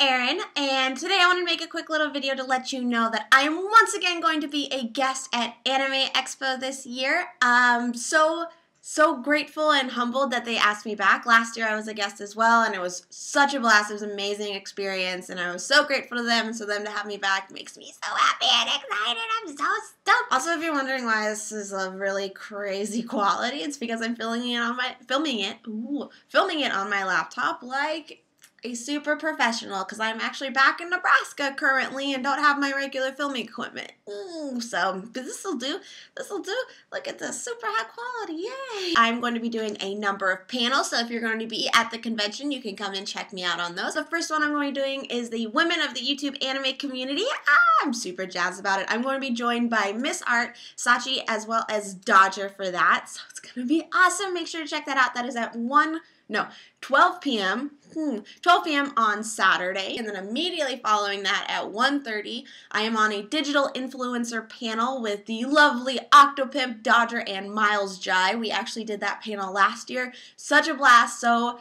Erin, and today I want to make a quick little video to let you know that I am once again going to be a guest at Anime Expo this year. Um, so, so grateful and humbled that they asked me back. Last year I was a guest as well, and it was such a blast. It was an amazing experience, and I was so grateful to them, so them to have me back makes me so happy and excited. I'm so stoked. Also, if you're wondering why this is a really crazy quality, it's because I'm filming it on my filming it, ooh, filming it on my laptop like a super professional because I'm actually back in Nebraska currently and don't have my regular filming equipment. Ooh, so this will do. This will do. Look at this super high quality. Yay! I'm going to be doing a number of panels. So if you're going to be at the convention, you can come and check me out on those. The first one I'm going to be doing is the Women of the YouTube Anime Community. Ah, I'm super jazzed about it. I'm going to be joined by Miss Art, Sachi, as well as Dodger for that. So it's going to be awesome. Make sure to check that out. That is at 1 no, 12 p.m. Hmm, 12 p.m. on Saturday, and then immediately following that at 1:30, I am on a digital influencer panel with the lovely Octopimp, Dodger, and Miles Jai. We actually did that panel last year. Such a blast. So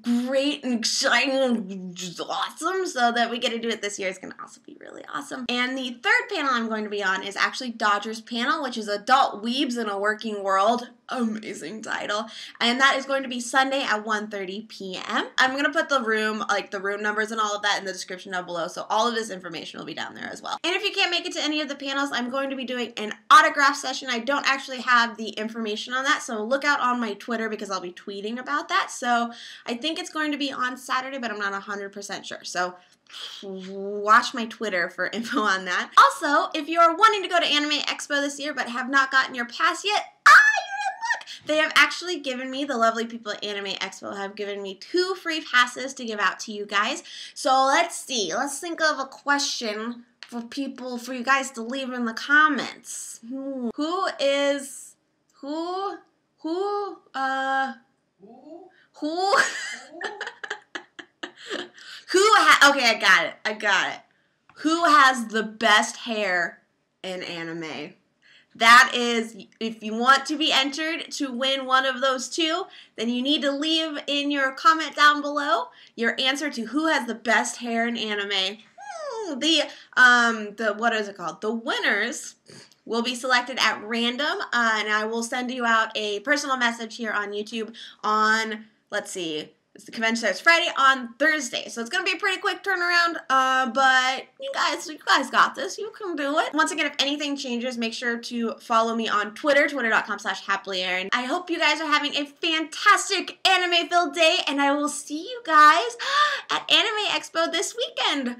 great and exciting awesome so that we get to do it this year is going to also be really awesome. And the third panel I'm going to be on is actually Dodger's panel, which is Adult Weebs in a Working World. Amazing title. And that is going to be Sunday at 1.30 p.m. I'm going to put the room, like the room numbers and all of that in the description down below, so all of this information will be down there as well. And if you can't make it to any of the panels, I'm going to be doing an autograph session. I don't actually have the information on that, so look out on my Twitter because I'll be tweeting about that. So I think it's going to be on Saturday, but I'm not 100% sure. So watch my Twitter for info on that. Also, if you're wanting to go to Anime Expo this year but have not gotten your pass yet, they have actually given me, the lovely people at Anime Expo have given me two free passes to give out to you guys. So let's see. Let's think of a question for people, for you guys to leave in the comments. Hmm. Who is, who, who, uh, who? Who ha- okay, I got it. I got it. Who has the best hair in anime? That is, if you want to be entered to win one of those two, then you need to leave in your comment down below your answer to who has the best hair in anime. Hmm, the um the what is it called? The winners will be selected at random, uh, and I will send you out a personal message here on YouTube on let's see the convention starts Friday on Thursday, so it's gonna be a pretty quick turnaround. Uh, but you guys, you guys got this. You can do it. Once again, if anything changes, make sure to follow me on Twitter, twitter.com/slash HappiLeeErin. I hope you guys are having a fantastic anime-filled day, and I will see you guys at Anime Expo this weekend.